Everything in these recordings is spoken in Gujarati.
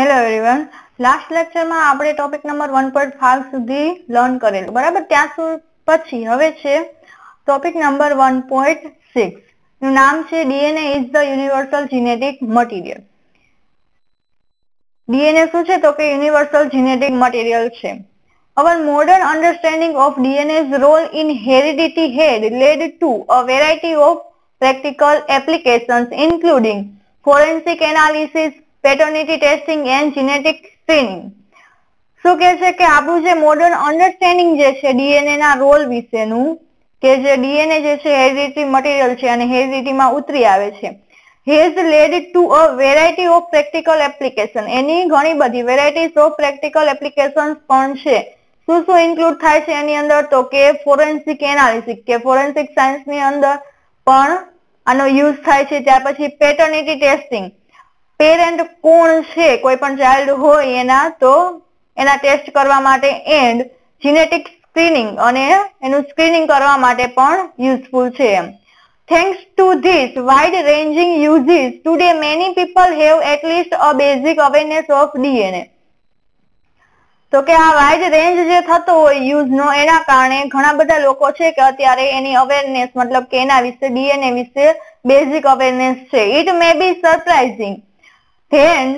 હેલો એવરીવન લાસ્ટ લેક્ચરમાં આપણે topic number one point five સુધી લર્ન કરેલું. બરાબર? ત્યાં પછી હવે છે ટોપિક નંબર વન પોઈન્ટ સિક્સનું નામ છે DNA is the universal genetic material DNA શું છે? તો કે યુનિવર્સલ જીનેટિક મટીરિયલ છે. Our modern understanding of DNA's role in heredity had led to a variety of practical applications including forensic analysis, paternity testing and genetic screening. શું કે છે કે આપણું જે મોડર્ન અન્ડરસ્ટેન્ડિંગ જે છે ડીએનએ ના રોલ વિશેનું, કે જે ડીએનએ જે છે હેરિડિટી મટીરિયલ છે અને હેરિડિટીમાં ઉતરી આવે છે. Has led to a variety of practical application એની ઘણી બધી વેરાયટીઝ ઓફ પ્રેક્ટિકલ એપ્લિકેશન પણ છે. શું શું ઇન્ક્લુડ થાય છે એની અંદર? તો કે ફોરેન્સિક એનાલિસિસ કે ફોરેન્સિક સાયન્સની અંદર પણ આનો યુઝ થાય છે. ત્યાર પછી પેટર્નિટી ટેસ્ટિંગ પેરેન્ટ કોણ છે, કોઈ પણ ચાઇલ્ડ હોય એના, તો એના ટેસ્ટ કરવા માટે એન્ડ જીનેટિક સ્ક્રીનિંગ અને એનું સ્ક્રીનિંગ કરવા માટે પણ યુઝફુલ છે thanks to this wide ranging uses today many people have at least a basic awareness of DNA તો કે આ વાઇડ રેન્જ જે થતો હોય યુઝનો એના કારણે ઘણા બધા લોકો છે કે અત્યારે એની અવેરનેસ મતલબ કે એના વિશે ડીએનએ વિશે બેઝિક અવેરનેસ છે. It may be surprising then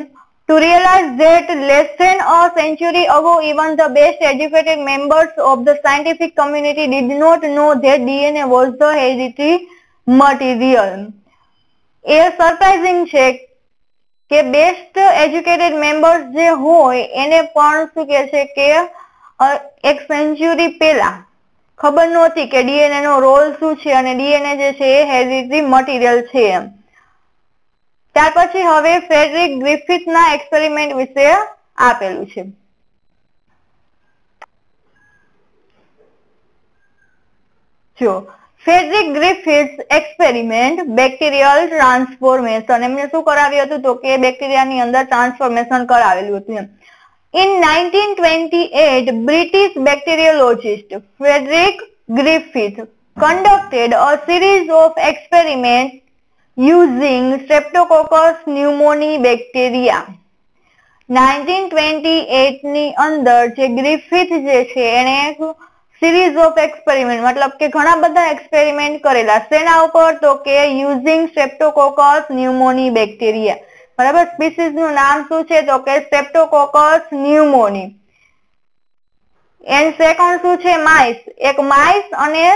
to realize that less than a century ago even the best educated members of the scientific community did not know that DNA was the hereditary material એ સરપ્રાઇઝિંગ છે કે બેસ્ટ એજ્યુકેટેડ મેમ્બર્સ જે હોય એને પણ શું કે છે કે એક સેન્ચુરી પહેલા ખબર નહોતી કે ડીએનએ નો રોલ શું છે અને ડીએનએ જે છે એ હેરિટરી મટીરિયલ છે એમ ત્યાર પછી હવે ફેડરિક ગ્રિફિથ ના એક્સપેરિમેન્ટ વિશે આપેલું છે. જો Frederick Griffiths experiment bacterial transformation એમને શું કરાવ્યું હતું તો કે બેક્ટેરિયાની અંદર ટ્રાન્સફોર્મેશન કરાવેલું હતું એમ. Twenty 1928, British bacteriologist Frederick Griffith conducted a series of experiments using Streptococcus pneumoniae bacteria. 1928 ની અંદર જે ગ્રિફિથ જે છે, એને સિરીઝ ઓફ એક્સપેરિમેન્ટ મતલબ કે ઘણા બધા એક્સપેરિમેન્ટ કરેલા. શેના ઉપર? તો કે યુઝિંગ સ્ટ્રેપ્ટોકોકસ ન્યુમોની બેક્ટેરિયા બરાબર? સ્પીસીસનું નામ શું છે? તો કે સ્ટ્રેપ્ટોકોકસ ન્યુમોની એન્ડ સેકન્ડ શું છે? માઇસ એક માઇસ અને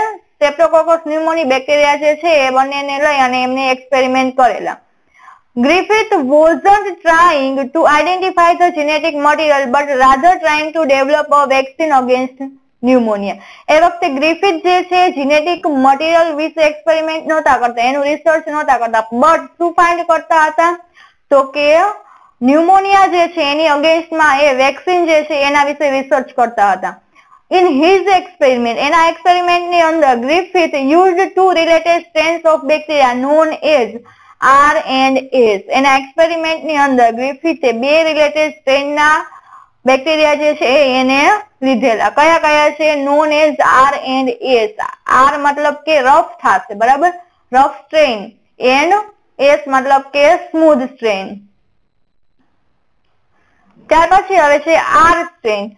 સ્ટ્રેપ્ટોકોકસ ન્યુમોની બેક્ટેરિયા જે છે એ બંનેને લઈ અને એમને એક્સપેરિમેન્ટ કરેલા. Griffith wasn't trying to identify the genetic material, but rather trying to develop a vaccine against pneumonia. એ વખતે ગ્રિફિથ જે છે જીનેટિક મટીરિયલ વિશે એક્સપેરિમેન્ટ નહોતા કરતા, એનું રિસર્ચ નહોતા કરતા બટ શું ફાઇન્ડ કરતા હતા? તો કે ન્યુમોનિયા જે છે, એની અગેન્સ્ટમાં એ વેક્સિન જે છે, એના વિશે રિસર્ચ કરતા હતા. ઇન હિઝ એક્સપેરિમેન્ટ એના એક્સપેરિમેન્ટની અંદર Griffith used two related strains of bacteria known as R and S એના એક્સપેરિમેન્ટની અંદર ગ્રિફિથે બે રિલેટેડ સ્ટ્રેનના બેક્ટેરિયા જે છે એને લીધેલા. કયા કયા છે? Known as R and S R મતલબ કે રફ થશે, બરાબર? રફ સ્ટ્રેન એન્ડ એસ મતલબ કે સ્મૂધ સ્ટ્રેન ત્યાર પછી હવે છે આર સ્ટ્રેન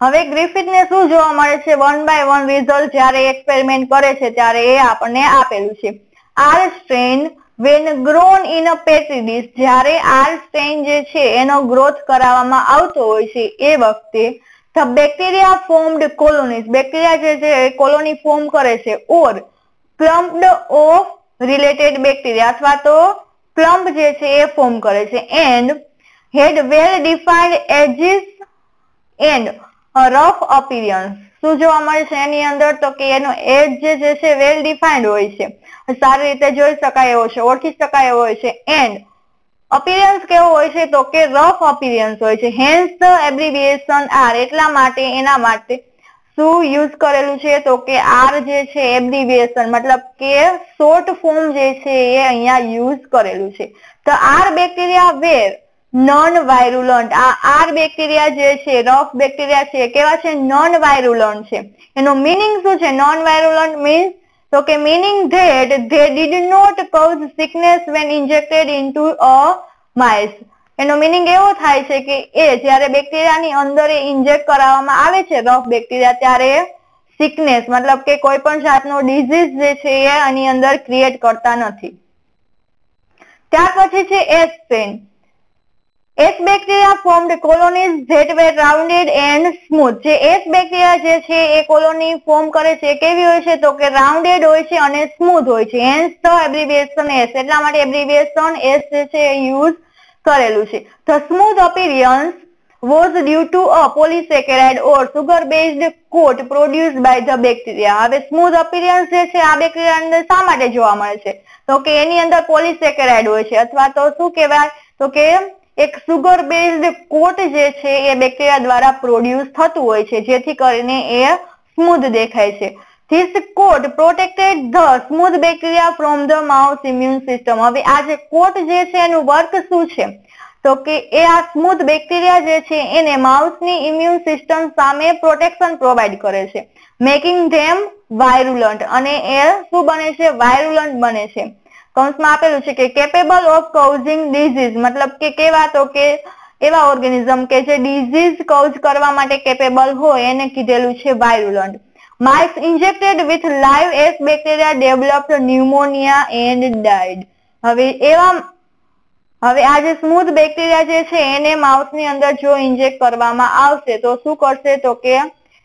હવે ગ્રિફિથ ને શું જોવા મળે છે? વન બાય વન રિઝલ્ટ જયારે એક્સપેરિમેન્ટ કરે છે, ત્યારે એ આપણને આપેલું છે. R strain when grown in a petri dish જ્યારે આર સ્ટ્રેન જે છે, એનો ગ્રોથ કરાવવામાં આવતો હોય છે, એ વખતે the bacteria formed colonies bacteria જે છે, એ કોલોની ફોર્મ કરે છે, or clumped of related bacteria અથવા તો ક્લમ્પ જે છે, એ ફોર્મ કરે છે. And had well defined edges and rough appearance શું જોવા મળે છે એની અંદર? તો કે એનો એજ જે છે વેલ ડિફાઇન્ડ હોય છે. સારી રીતે જોઈ શકાય એવો છે, ઓળખી શકાય એવો હોય છે. એન્ડ અપિરિયન્સ કેવો હોય છે? તો કે રફ અપિરિયન્સ હોય છે. હેન્સ ધ એબ્રિવિએશન આર એટલા માટે, એના માટે શું યુઝ કરેલું છે? તો કે આર જે છે એબ્રિવિએશન મતલબ કે શોર્ટ ફોર્મ જે છે, એ અહીંયા યુઝ કરેલું છે. તો R bacteria were non virulent આ આર બેક્ટેરિયા જે છે રફ બેક્ટેરિયા છે કેવા છે? નોન વાયરુલન્ટ છે. એનો મિનિંગ શું છે? નોન વાયરુલન્ટ મીન્સ તો કે meaning that they did not cause sickness when injected into a mice એનો મિનિંગ એવો થાય છે કે એ જ્યારે બેક્ટેરિયાની અંદર એ ઇન્જેક્ટ કરાવવામાં આવે છે રફ બેક્ટેરિયા ત્યારે સિકનેસ મતલબ કે કોઈ પણ જાતનો ડિઝીઝ જે છે એ આની અંદર ક્રિએટ કરતા નથી. ત્યાર પછી છે S strain S bacteria formed colonies that were rounded and smooth જે એસ બેક્ટેરિયા જે છે, એ કોલોની ફોર્મ કરે છે કેવી હોય છે? તો કે રાઉન્ડેડ હોય છે અને સ્મૂથ હોય છે. હેન્સ ધ એબ્રિવિએશન એસ એટલા માટે એબ્રિવિએશન એસ જે છે, એ યુઝ કરેલું છે. The smooth appearance was due to a polysaccharide or sugar based coat produce by the bacteria હવે સ્મૂથ અપીરિયન્સ જે છે, આ બેક્ટેરિયા અંદર શા માટે જોવા મળે છે? તો કે એની અંદર પોલીસેકેરાઇડ હોય છે. અથવા તો શું કહેવાય? તો કે એક સુગર બેઝડ કોટ જે છે એ બેક્ટેરિયા દ્વારા પ્રોડ્યુસ થતું હોય છે, જેથી કરીને એ સ્મૂથ દેખાય છે. This coat protected the smooth bacteria from the mouse immune system હવે આ જે કોટ જે છે એનું વર્ક શું છે? તો કે એ આ સ્મૂથ બેક્ટેરિયા જે છે એને માઉસની ઇમ્યુન સિસ્ટમ સામે પ્રોટેક્શન પ્રોવાઈડ કરે છે. મેકિંગ ધેમ વાયરુલન્ટ અને એ શું બને છે? વાયરુલન્ટ બને છે. કૌંસમાં આપેલું છે કે કેપેબલ ઓફ કોઝિંગ ડિઝીઝ મતલબ કે કેવા તો કે એવા ઓર્ગેનિઝમ કે જે ડિઝીઝ કોઝ કરવા માટે કેપેબલ હોય, એને કીધેલું છે virulent mice injected with live S bacteria developed pneumonia and died. હવે એવા, હવે આ જે સ્મૂથ બેક્ટેરિયા જે છે, એને માઉસની અંદર જો ઇન્જેક્ટ કરવામાં આવશે, તો શું કરશે તો કે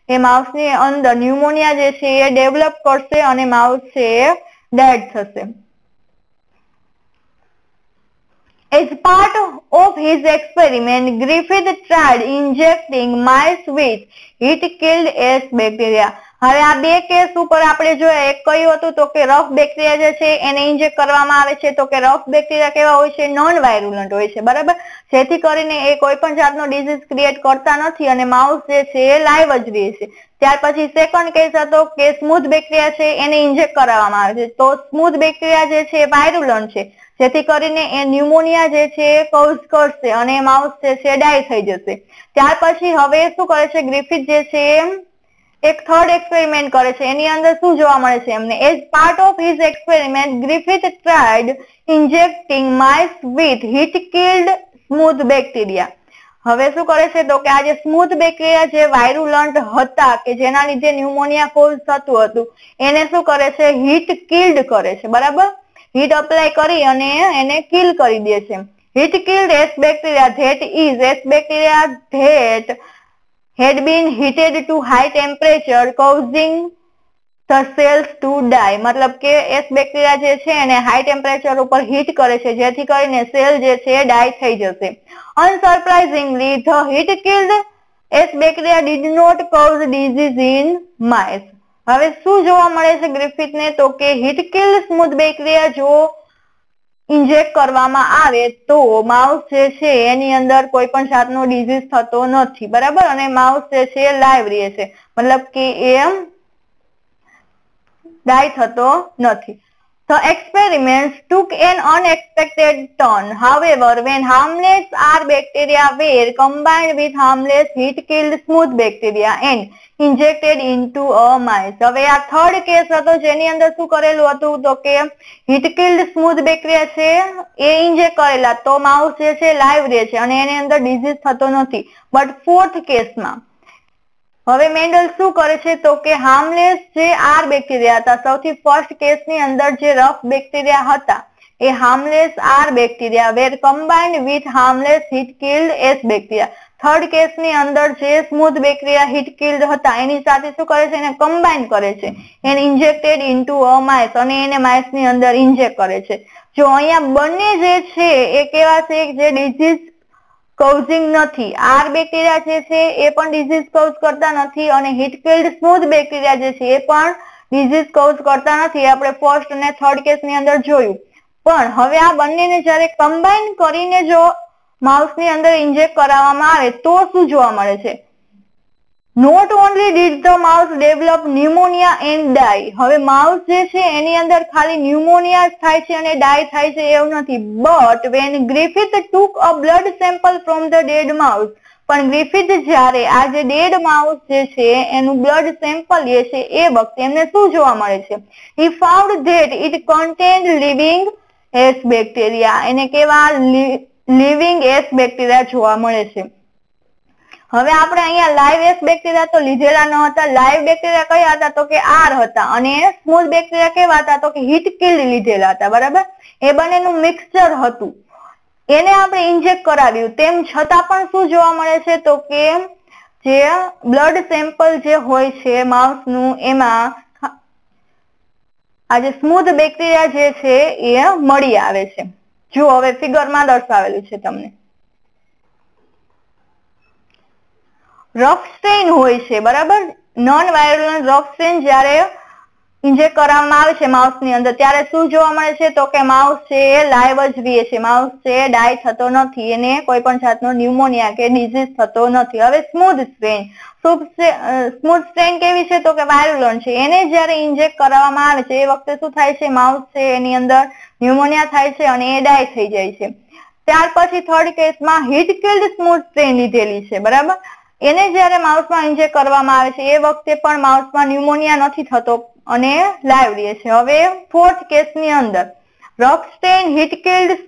એ માઉસની અંદર ન્યુમોનિયા જે છે, એ ડેવલપ કરશે અને માઉસ છે એ ડેડ થશે. As part of his experiment, Griffith tried injecting mice with heat-killed S bacteria. હવે આ બે કેસ ઉપર આપણે જો એક કયું હતું તો કે રફ બેક્ટેરિયા જે છે એને ઇન્જેક્ટ કરવામાં આવે છે તો કે રફ બેક્ટેરિયા કેવા હોય છે? નોન વાયરુલન્ટ હોય છે બરાબર? જેથી કરીને એ કોઈ પણ જાતનો ડિઝીઝ ક્રિએટ કરતા નથી અને માઉસ જે છે એ લાઈવ જ રહે છે. ત્યાર પછી સેકન્ડ કેસ હતો કે સ્મૂથ બેક્ટેરિયા છે એને ઇન્જેક્ટ કરાવવામાં આવે છે. તો સ્મૂથ બેક્ટેરિયા જે છે એ વાયરુલન્ટ છે. જેથી કરીને એ ન્યુમોનિયા જે છે એ કોઝ કરશે અને માઉસ જે છે ડાય થઈ જશે. ત્યાર પછી હવે શું કરે છે? ગ્રિફિથ જે છે એક થર્ડ એક્સપેરિમેન્ટ કરે છે. એની અંદર શું જોવા મળે છે એમને? As part of his experiment Griffith tried injecting mice with heat killed smooth bacteria હવે શું કરે છે? તો કે આ જે સ્મૂથ બેક્ટેરિયા જે વાયરુલન્ટ હતા, કે જેના લીધે ન્યુમોનિયા કોઝ થતું હતું, એને શું કરે છે? હીટ કિલ્ડ કરે છે. બરાબર? હીટ અપ્લાય કરી અને એને કિલ કરી દે છે. Heat killed S bacteria that is S bacteria that had been heated to high temperature, causing the cells to die. મતલબ કે એસ બેક્ટેરિયા જે છે એને હાઈ ટેમ્પરેચર ઉપર હીટ કરે છે, જેથી કરીને સેલ જે છે ડાય થઈ જશે. Unsurprisingly the heat killed S bacteria did not cause disease in mice હવે શું જોવા મળે છે ગ્રિફિથને? તો કે હિટકિલ સ્મૂથ બેક્ટેરિયા જો ઇન્જેક્ટ કરવામાં આવે તો માઉસ જે છે એની અંદર કોઈ પણ જાતનો ડિઝીઝ થતો નથી, બરાબર? અને માઉસ જે છે એ લાઈવ રહે છે. મતલબ કે એ ડાય થતો નથી. The experiments took an unexpected turn. However, when harmless R bacteria were combined with harmless heat-killed smooth bacteria and injected into a mice. હવે આ થર્ડ કેસ હતો જેની અંદર શું કરેલું હતું તો કે હીટ કિલ્ડ સ્મૂથ બેક્ટેરિયા છે એ ઇન્જેક્ટ કરેલા તો માઉસ જે છે લાઈવ રહે છે અને એની અંદર ડિઝીઝ થતો નથી બટ ફોર્થ કેસમાં હવે મેન્ડલ શું કરે છે? તો કે હાર્મલેસ જે આર બેક્ટેરિયા હતા, સૌથી ફર્સ્ટ કેસની અંદર જે રફ બેક્ટેરિયા હતા, એ harmless R bacteria were combined with harmless heat killed S bacteria third કેસની અંદર જે સ્મૂથ બેક્ટેરિયા હિટ કિલ્ડ હતા, એની સાથે શું કરે છે? એને કમ્બાઇન કરે છે. એને ઇન્જેક્ટેડ ઇન્ટુ અ માઇસ અને એને માઇસની અંદર ઇન્જેક્ટ કરે છે. જો અહીંયા બંને જે છે, એ કેવા છે? જે ડિઝીઝ કોઝિંગ નથી. આર બેક્ટેરિયા જે છે, એ પણ ડિઝીઝ કોઝ કરતા નથી અને હીટફિલ્ડ સ્મૂથ બેક્ટેરિયા જે છે, એ પણ ડિઝીઝ કોઝ કરતા નથી. આપણે ફર્સ્ટ અને થર્ડ કેસની અંદર જોયું. પણ હવે આ બંનેને જ્યારે કમ્બાઈન કરીને જો માઉસની અંદર ઇન્જેક્ટ કરાવવામાં આવે તો શું જોવા મળે છે? Not only did the mouse develop pneumonia and die હવે માઉસ જે છે એની અંદર ખાલી ન્યુમોનિયા થાય છે અને ડાય થાય છે એવું નથી. But when Griffith took a blood sample from the dead mouse પણ ગ્રિફિથ જ્યારે આ જે ડેડ માઉસ જે છે એનું બ્લડ સેમ્પલ લે છે એ વખતે એમને શું જોવા મળે છે? He found that it contain living S bacteria એને કેવા લિવિંગ એસ બેક્ટેરિયા જોવા મળે છે. હવે આપણે અહીંયા લાઈવ એસ બેક્ટેરિયા તો લીધેલા ન હતા. લાઈવ બેક્ટેરિયા કયા હતા? તો કે આર હતા. અને સ્મૂથ બેક્ટેરિયા કેવા હતા? તો કે હીટ કિલ્ડ લીધેલા હતા. બરાબર? એ બંનેનું મિક્સચર હતું. એને આપણે ઇન્જેક્ટ કરાવ્યું. તેમ છતાં પણ શું જોવા મળે છે? તો કે જે બ્લડ સેમ્પલ જે હોય છે માઉસનું, એમાં આ જે સ્મૂથ બેક્ટેરિયા જે છે એ મળી આવે છે. જો હવે ફિગરમાં દર્શાવેલું છે તમને. રફ સ્ટ્રેન હોય છે, બરાબર? નોન વાયરલ રફ સ્ટ્રેન જ્યારે ઇન્જેક્ટ કરવામાં આવે છે માઉસની અંદર, ત્યારે શું જોવા મળે છે? તો કે માઉસ છે એ લાઈવ જ રહે છે. માઉસ છે ડાય થતો નથી, એને કોઈ પણ જાતનો ન્યુમોનિયા કે ડિઝીઝ થતો નથી. હવે સ્મૂથ સ્ટ્રેન સ્મૂથ સ્ટ્રેન કેવી છે? તો કે વાયરુલન છે. એને જ્યારે ઇન્જેક્ટ કરવામાં આવે છે, એ વખતે શું થાય છે? માઉસ છે એની અંદર ન્યુમોનિયા થાય છે અને એ ડાય થઈ જાય છે. ત્યાર પછી થર્ડ કેસમાં હિટ કિલ્ડ સ્મૂથ સ્ટ્રેન લીધેલી છે, બરાબર? એને જયારે માઉસમાં ઇન્જેક્ટ કરવામાં આવે છે, એ વખતે પણ માઉસમાં ન્યુમોનિયા નથી થતો અને લાઈવ રહે છે. હવે ફોર્થ કેસની અંદર rough strain heat killed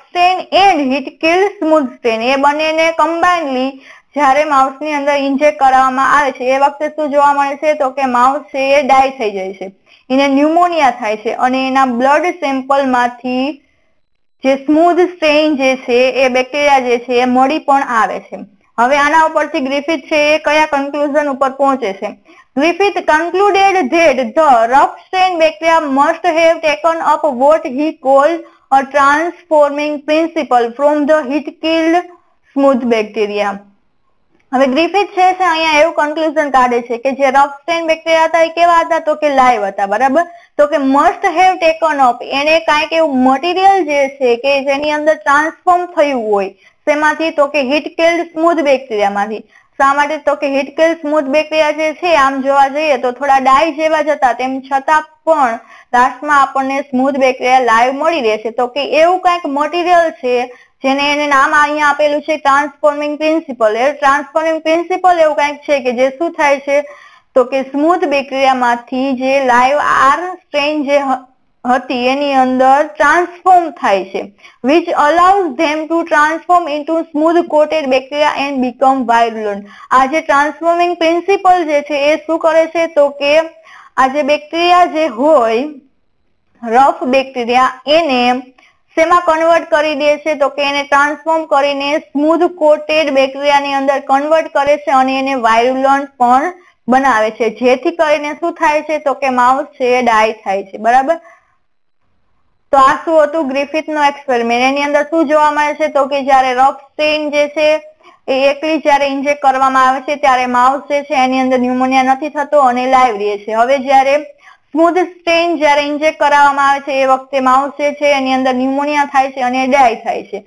strain and heat killed smooth strain એ બંનેને કમ્બાઇનલી જ્યારે માઉસની અંદર ઇન્જેક્ટ કરવામાં આવે છે, એ વખતે શું જોવા મળે છે તો કે માઉસ છે એ ડાય થઈ જાય છે. એને ન્યુમોનિયા થાય છે અને એના બ્લડ સેમ્પલમાંથી જે સ્મૂથ સ્ટેન જે છે, એ બેક્ટેરિયા જે છે, એ મળી પણ આવે છે. હવે આના ઉપરથી ગ્રિફિથ છે એ કયા કન્ક્લુઝન ઉપર પહોંચે છે? Griffith concluded that the rough strain bacteria must have taken up what he call a transforming principle from the heat killed smooth bacteria હવે ગ્રિફિથ છે અહીંયા એવું કન્ક્લુઝન કાઢે છે કે જે રફ સ્ટેન બેક્ટેરિયા હતા એ કેવા હતા? તો કે લાઈવ હતા, બરાબર? તો કે મસ્ટ હેવ ટેકન અપ એને કાંઈક એવું મટીરિયલ જે છે કે જેની અંદર ટ્રાન્સફોર્મ થયું હોય શેમાંથી તો કે હિટકેલ્ડ સ્મૂધ બેક્ટેરિયામાંથી શા માટે તો કે હિટકેલ સ્મૂથ બેક્ટેરિયા જે છે, આમ જોવા જઈએ તો થોડા ડાય જેવા જ હતા, તેમ છતાં પણ લાસ્ટમાં આપણને સ્મૂથ બેક્ટેરિયા લાઈવ મળી રહેશે. તો કે એવું કંઈક મટીરિયલ છે, જેને એને નામ અહીંયા આપેલું છે ટ્રાન્સફોર્મિંગ પ્રિન્સિપલ એ ટ્રાન્સફોર્મિંગ પ્રિન્સિપલ એવું કંઈક છે કે જે શું થાય છે? તો કે સ્મૂથ બેક્ટેરિયામાંથી જે લાઈવ આર સ્ટ્રેન જે હતી. એની અંદર ટ્રાન્સફોર્મ થાય છે. Which allows them to transform into smooth coated bacteria and become virulent આ જે ટ્રાન્સફોર્મિંગ પ્રિન્સિપલ જે છે, એ શું કરે છે? તો કે આ જે બેક્ટેરિયા જે હોય રફ બેક્ટેરિયા એને શેમાં કન્વર્ટ કરી દે છે? તો કે એને ટ્રાન્સફોર્મ કરીને સ્મૂધ કોટેડ બેક્ટેરિયાની અંદર કન્વર્ટ કરે છે અને એને વાયરુલન્ટ પણ બનાવે છે. જેથી કરીને શું થાય છે? તો કે માઉસ છે ડાય થાય છે. બરાબર? તો આ શું હતું? ગ્રિફિથ નો એક્સપેરિમેન્ટ એની અંદર શું જોવા મળે છે? તો કે જયારે રફ સ્ટ્રેન જે છે, એ એકલી જયારે ઇન્જેક્ટ કરવામાં આવે છે, ત્યારે માઉસ જે છે, એની અંદર ન્યુમોનિયા નથી થતો અને લાઈવ રહે છે. હવે જયારે સ્મૂથ સ્ટ્રેન જયારે ઇન્જેક્ટ કરાવવામાં આવે છે, એ વખતે માઉસ જે છે, એની અંદર ન્યુમોનિયા થાય છે અને ડાય થાય છે.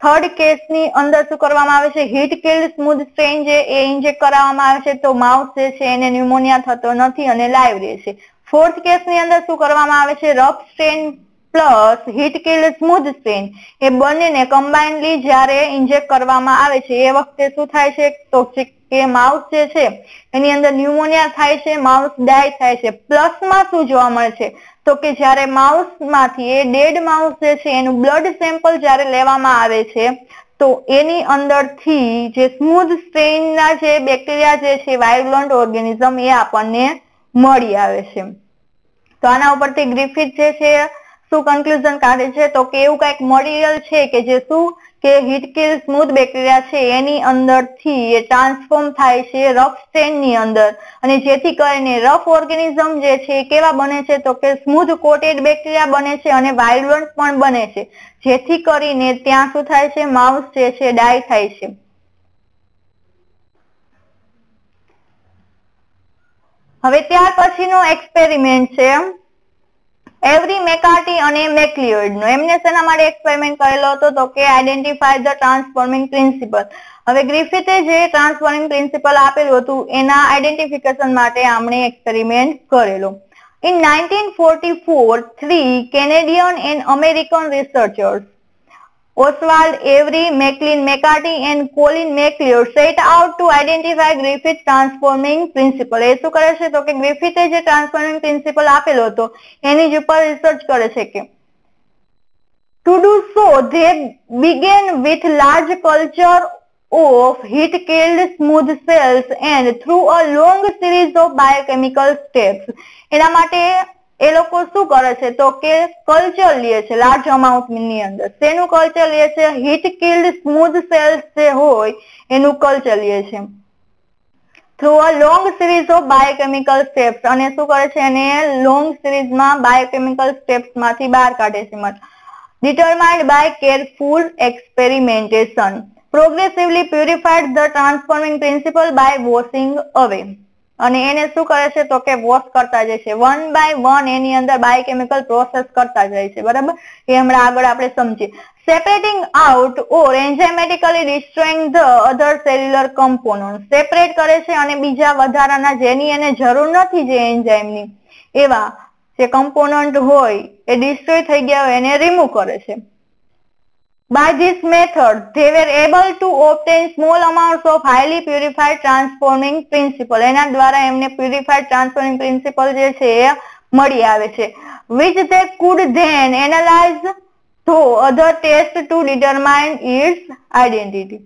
થર્ડ કેસની અંદર શું કરવામાં આવે છે? હીટ કિલ્ડ સ્મૂથ સ્ટ્રેન જે એ ઇન્જેક્ટ કરાવવામાં આવે છે, તો માઉસ જે છે, એને ન્યુમોનિયા થતો નથી અને લાઈવ રહે છે. ફોર્થ કેસની અંદર શું કરવામાં આવે છે? Rough strain plus heat kill smooth strain એ બંનેને કમ્બાઇનલી જ્યારે ઇન્જેક્ટ કરવામાં આવે છે, એ વખતે શું થાય છે? તો કે માઉસ જે છે, એની અંદર ન્યુમોનિયા થાય છે માઉસ ડાય થાય છે. પ્લસમાં શું જોવા મળે છે? તો કે જ્યારે માઉસમાંથી એ ડેડ માઉસ જે છે, એનું બ્લડ સેમ્પલ જ્યારે લેવામાં આવે છે, તો એની અંદરથી જે સ્મૂથ સ્ટ્રેનના જે બેક્ટેરિયા જે છે વાયરલન્ટ ઓર્ગેનિઝમ એ આપણને મળી આવે છે. તો આના ઉપરથી ગ્રિફિથ જે છે શું કન્ક્લુઝન કાઢે છે? તો કે એવું કંઈક મટીરિયલ છે કે જે શું? કે હિટકિલ સ્મૂથ બેક્ટેરિયા છે, એની અંદરથી એ ટ્રાન્સફોર્મ થાય છે રફ સ્ટેન અંદર. અને જેથી કરીને રફ ઓર્ગેનિઝમ જે છે કેવા બને છે? તો કે સ્મૂથ કોટેડ બેક્ટેરિયા બને છે અને વાયરલન્ટ પણ બને છે. જેથી કરીને ત્યાં શું થાય છે? માઉસ જે છે ડાય થાય છે. હવે ત્યાર પછીનો એક્સપેરિમેન્ટ છે. એવરી મેકાર્ટી અને મેકલિયોઇડ નો એમને શેના માટે એક્સપેરિમેન્ટ કરેલો હતો? તો કે આઈડેન્ટિફાય ધ ટ્રાન્સફોર્મિંગ પ્રિન્સિપલ હવે ગ્રિફિથે જે ટ્રાન્સફોર્મિંગ પ્રિન્સિપલ આપેલું હતું, એના આઈડેન્ટિફિકેશન માટે આમણે એક્સપેરિમેન્ટ કરેલો. In 1944 three Canadian and American researchers Oswald Avery, Maclean McCarthy and Colin McLeod set out to identify Griffith transforming principle આપેલો હતો એની જ ઉપર રિસર્ચ કરે છે કે 1944 three canadian and american researchers oswald avery mclean mccarthy and colin mcleod set out to identify griffith transforming principle એ શું કરે છે તો કે ગ્રિફિથે જે ટ્રાન્સફોર્મિંગ પ્રિન્સિપલ આપેલો હતો એની જ ઉપર રિસર્ચ કરે છે કે To do so, they began with large culture of heat-killed smooth cells and through a long series of biochemical steps. એના માટે એ લોકો શું કરે છે? તો કે કલ્ચર લે છે લાર્જ અમાઉન્ટની અંદર. શેનું કલ્ચર લે છે? હીટ કિલ્ડ સ્મૂધ સેલ્સ જે હોય, એનું કલ્ચર લે છે. Through a long series of biochemical steps અને શું કરે છે? એને લોંગ સિરીઝમાં બાયોકેમિકલ સ્ટેપ્સમાંથી બહાર કાઢે છે મત. Determined by careful experimentation progressively purified the transforming principle by washing away. અને એને શું કરે છે તો કે વોશ કરતા જાય છે. વન બાય વન એની અંદર બાયોકેમિકલ પ્રોસેસ કરતા જાય છે. બરાબર? એ હમણાં આગળ આપણે સમજીએ. Separating out or enzymatically destroying the other cellular component separate કરે છે અને બીજા વધારાના જેની એને જરૂર નથી જે એન્ઝાઇમની એવા જે કમ્પોનન્ટ હોય, એ ડિસ્ટ્રોય થઈ ગયા હોય, એને રિમૂવ કરે છે. By this method, they were able to obtain small amounts of highly purified transforming principle. એના દ્વારા એમને purified transforming principle જે છે એ મળી આવે છે which they could then analyze to other tests to determine its identity.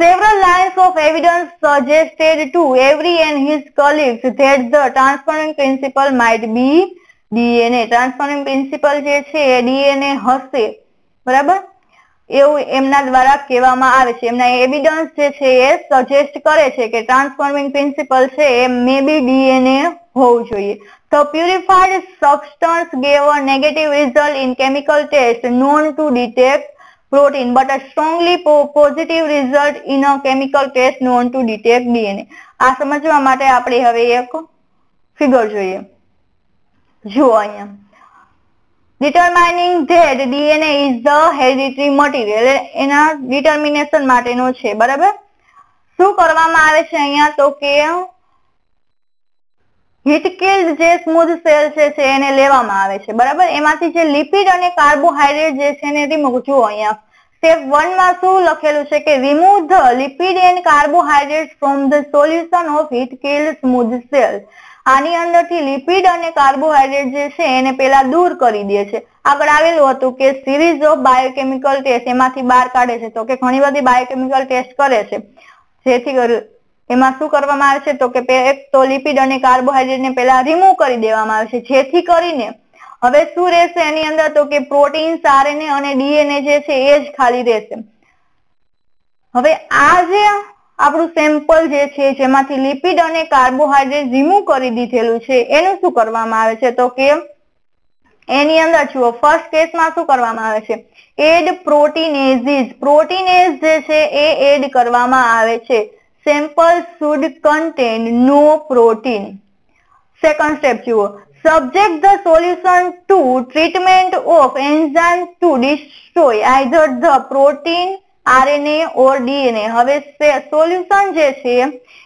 Several lines of evidence suggested to every and his colleagues that the transforming principle might be DNA. Transforming principle જે છે એ DNA હશે બરાબર એવું એમના દ્વારા કહેવામાં આવે છે એમના એવિડન્સ જે છે એ સજેસ્ટ કરે છે કે ટ્રાન્સફોર્મિંગ પ્રિન્સિપલ છે એ મે બી ડીએનએ હોવું જોઈએ The purified substance gave a negative result in chemical test known to detect protein but a strongly positive result in a chemical test known to detect DNA. આ સમજવા માટે આપણે હવે એક ફિગર જોઈએ જુઓ અહીંયા determining that DNA is the hereditary material એના ડિટર્મિનેશન માટેનો છે, બરાબર? શું કરવામાં આવે છે અહીંયા તો કે હિટકિલ્ડ જે સ્મૂધ સેલ છે એને લેવામાં આવે છે, બરાબર? એમાંથી જે લિપિડ અને કાર્બોહાઈડ્રેટ જે છે એને રિમૂવ જુઓ અહીંયા. સ્ટેપ વનમાં શું લખેલું છે કે remove the lipid and carbohydrate from the solution of heat killed smooth cell આની અંદરથી લિપિડ અને કાર્બોહાઈડ્રેટ જે છે એને પેલા દૂર કરી દે છે. આગળ આવેલું હતું કે સિરીઝ ઓફ બાયોકેમિકલ ટેસ્ટ એમાંથી બહાર કાઢે છે. તો કે ઘણી બધી બાયોકેમિકલ ટેસ્ટ કરે છે. જેથી એમાં શું કરવામાં આવે છે? તો કે એક તો લિપિડ અને કાર્બોહાઈડ્રેટને પેલા રિમૂવ કરી દેવામાં આવે છે. જેથી કરીને હવે શું રહેશે એની અંદર? તો કે પ્રોટીન આરએનએ અને ડીએનએ જે છે એ જ ખાલી રહેશે. હવે આ જે આપણું સેમ્પલ જે છે જેમાંથી લિપિડ અને કાર્બોહાઈડ્રેટ રિમૂવ કરી દીધેલું છે એનું શું કરવામાં આવે છે તો કે એની અંદર જુઓ ફર્સ્ટ કેસમાં શું કરવામાં આવે છે એડ પ્રોટીનેઝિસ પ્રોટીનેઝ જે છે એ એડ કરવામાં આવે છે Sample should contain no protein. Second step જુઓ subject the solution to treatment of enzyme to destroy either the protein RNA or DNA. હવે સોલ્યુશન જે છે,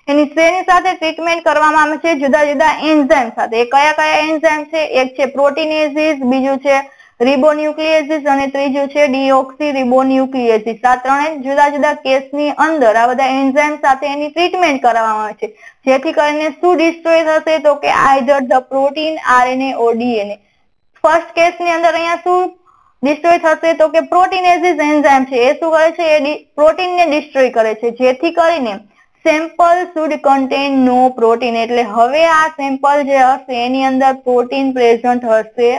એની શ્રેણી સાથે ટ્રીટમેન્ટ કરવામાં આવે છે, જુદા જુદા એન્ઝાઇમ સાથે. કયા કયા એન્ઝાઇમ છે? એક છે પ્રોટીનેઝિસ, બીજું છે રિબોન્યુક્લિએસિસ અને ત્રીજું છે ડીઓક્સી રિબોન્યુક્લિએસિસ આ ત્રણે જુદા જુદા કેસની અંદર આ બધા એન્ઝાઇમ સાથે એની ટ્રીટમેન્ટ કરવામાં આવે છે. જેથી કરીને શું ડિસ્ટ્રોય થશે તો કે either the protein, RNA, or DNA. First કેસની અંદર અહીંયા શું ડિસ્ટ્રોય થશે તો કે પ્રોટીનેઝિસ એન્ઝાઇમ છે, એ શું કરે છે? એ પ્રોટીનને ડિસ્ટ્રોય કરે છે. જેથી કરીને sample should contain no protein. એટલે હવે આ સેમ્પલ જે હશે, એની અંદર પ્રોટીન પ્રેઝન્ટ હશે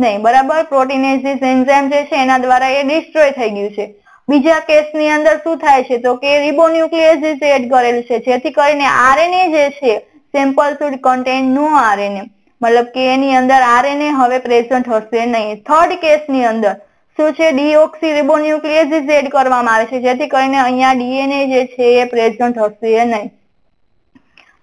નહીં. બરાબર? પ્રોટીનેઝિસ એન્ઝાઇમ જે છે, એના દ્વારા એ ડિસ્ટ્રોય થઈ ગયું છે. બીજા કેસની અંદર શું થાય છે? તો કે રિબોન્યુક્લિયસિસ એડ કરેલ છે, જેથી કરીને આરએનએ જે છે, sample should contain no RNA. મતલબ કે એની અંદર આરએનએ હવે પ્રેઝન્ટ હશે નહીં. થર્ડ કેસની અંદર શું છે? ડીઓક્સી રિબોન્યુક્લિયસિસ એડ કરવામાં આવે છે, જેથી કરીને અહીંયા ડીએનએ જે છે એ પ્રેઝન્ટ હશે નહીં.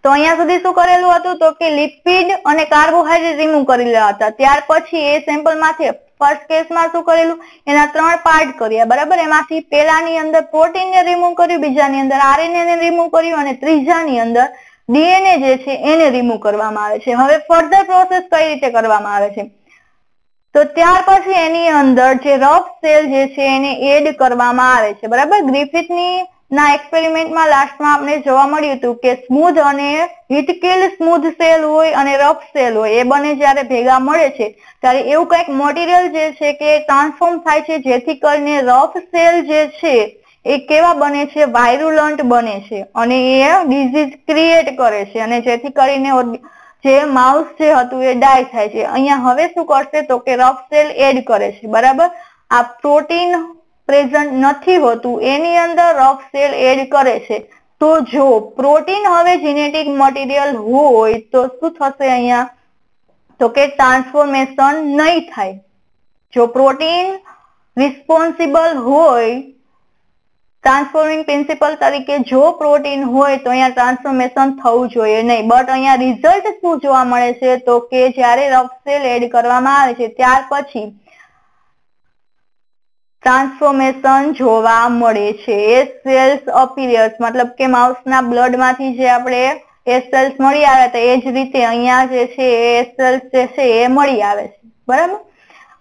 તો અહીંયા સુધી શું કરેલું હતું? તો કે લિપિડ અને કાર્બોહાઈડ્રેટ રિમૂવ લેવા હતા. ત્યાર પછી એ સેમ્પલમાંથી ફર્સ્ટ કેસમાં શું કરેલું? એના ત્રણ પાર્ટ કર્યા, બરાબર? એમાંથી પેલાની અંદર પ્રોટીનને રિમૂવ કર્યું, બીજાની અંદર આરએનએ ને રિમૂવ કર્યું અને ત્રીજાની અંદર ડીએનએ જે છે એને રિમૂવ કરવામાં આવે છે. હવે ફર્ધર પ્રોસેસ કઈ રીતે કરવામાં આવે છે? તો ત્યાર પછી એની અંદર જે રફ સેલ જે છે એને એડ કરવામાં આવે છે. બરાબર? ગ્રિફિથની ના એક્સપેરિમેન્ટમાં લાસ્ટમાં આપણે જોવા મળ્યું હતું કે સ્મૂધ અને હિટકિલ સ્મૂધ સેલ હોય અને રફ સેલ હોય, એ બંને જ્યારે ભેગા મળે છે, ત્યારે એવું કંઈક મટીરિયલ જે છે કે ટ્રાન્સફોર્મ થાય છે, જેથી કરીને રફ સેલ જે છે એ કેવા બને છે? વાયરુલન્ટ બને છે. અને એ ડિઝીઝ ક્રિએટ કરે છે. અને જેથી કરીને જે માઉસ જે હતું એ ડાય થાય છે. અહીંયા હવે શું કરશે તો કે રફ સેલ એડ કરે છે. બરાબર? આ પ્રોટીન પ્રેઝન્ટ નથી હોતું. એની અંદર રફ સેલ એડ કરે છે. તો જો પ્રોટીન હવે જીનેટિક મટીરિયલ હોય તો શું થશે અહીંયા? તો કે ટ્રાન્સફોર્મેશન નહીં થાય. જો પ્રોટીન રિસ્પોન્સિબલ હોય ટ્રાન્સફોર્મિંગ પ્રિન્સિપલ તરીકે જો પ્રોટીન હોય તો અહીંયા ટ્રાન્સફોર્મેશન થવું જોઈએ નહીં. બટ અહીંયા રિઝલ્ટ શું જોવા મળે છે? તો કે જ્યારે રફ સેલ એડ કરવામાં આવે છે, ત્યાર પછી ટ્રાન્સફોર્મેશન જોવા મળે છે. એ સેલ્સ અપીરિયર્સ મતલબ કે માઉસના બ્લડમાંથી જે આપણે એ સેલ્સ મળી આવે, તો એ જ રીતે અહીંયા જે છે, એ સેલ્સ જે છે, એ મળી આવે છે. બરાબર?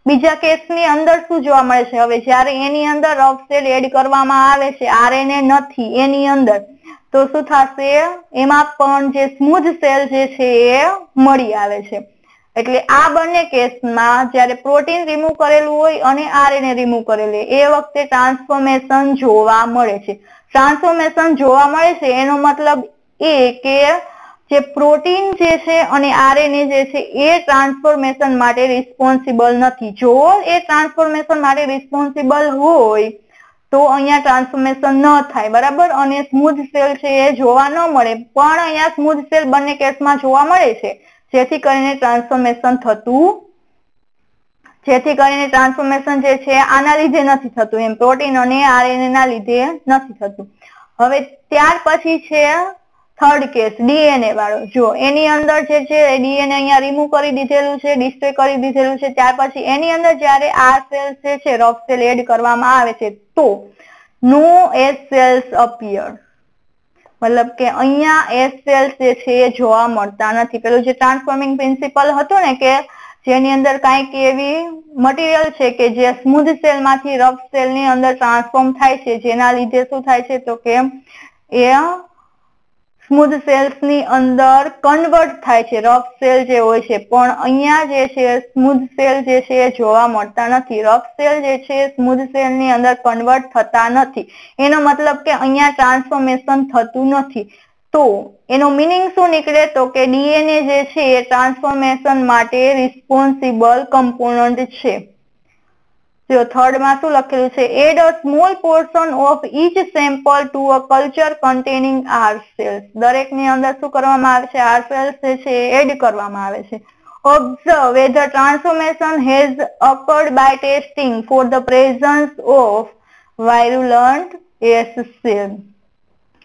બીજા કેસની અંદર શું જોવા મળે છે? હવે જ્યારે એની અંદર રફ સેલ એડ કરવામાં આવે છે, આરએનએ નથી એની અંદર, તો શું થશે? એમાં પણ જે સ્મૂધ સેલ જે છે એ મળી આવે છે. એટલે આ બંને કેસમાં જ્યારે પ્રોટીન રિમૂવ કરેલું હોય અને આરએનએ રિમૂવ કરેલું એ વખતે ટ્રાન્સફોર્મેશન જોવા મળે છે. ટ્રાન્સફોર્મેશન જોવા મળે છે, એનો મતલબ એ કે જે પ્રોટીન જે છે અને આરએનએ જે છે એ ટ્રાન્સફોર્મેશન માટે રિસ્પોન્સિબલ નથી. જો એ ટ્રાન્સફોર્મેશન માટે રિસ્પોન્સિબલ હોય, તો અહીંયા ટ્રાન્સફોર્મેશન ન થાય, બરાબર? અને સ્મૂધ સેલ છે એ જોવા ન મળે, પણ અહીંયા સ્મૂધ સેલ બંને કેસમાં જોવા મળે છે. જેથી કરીને ટ્રાન્સફોર્મેશન થતું જેથી કરીને ટ્રાન્સફોર્મેશન જે છે આના લીધે નથી થતું, એમ પ્રોટીન અને આરએનએ ના લીધે નથી થતું. હવે ત્યાર પછી છે થર્ડ કેસ ડીએનએ વાળો. જો એની અંદર જે છે ડીએનએ અહીંયા રિમૂવ કરી દીધેલું છે ડિસ્ટ્રોય કરી દીધેલું છે, ત્યાર પછી એની અંદર જ્યારે આ સેલ્સ જે છે રફ સેલ એડ કરવામાં આવે છે, તો નો એસ સેલ્સ અપિયર મતલબ કે અહીંયા એસ સેલ્સ જે છે, એ જોવા મળતા નથી. પેલું જે ટ્રાન્સફોર્મિંગ પ્રિન્સિપલ હતું ને કે જેની અંદર કાંઈક એવી મટીરિયલ છે કે જે સ્મૂધ સેલમાંથી રફ સેલની અંદર ટ્રાન્સફોર્મ થાય છે, જેના લીધે શું થાય છે, તો કે એ સ્મૂધ સેલ્સની અંદર કન્વર્ટ થાય છે, રફ સેલ જે હોય છે. પણ અહીંયા જે છે, સ્મૂધ સેલ જે છે એ જોવા મળતા નથી. રફ સેલ જે છે, સ્મૂધ સેલની અંદર કન્વર્ટ થતા નથી. એનો મતલબ કે અહીંયા ટ્રાન્સફોર્મેશન થતું નથી. તો એનો મિનિંગ શું નીકળે? તો કે ડીએનએ જે છે એ ટ્રાન્સફોર્મેશન માટે રિસ્પોન્સિબલ કમ્પોનન્ટ છે. જો થર્ડમાં શું લખેલું છે? Add a small portion of each sample to a culture containing R cells દરેકની અંદર શું કરવામાં આવે છે? આર સેલ્સ છે એડ કરવામાં આવે છે. Observe whether transformation has occurred by testing for the presence of virulent S cell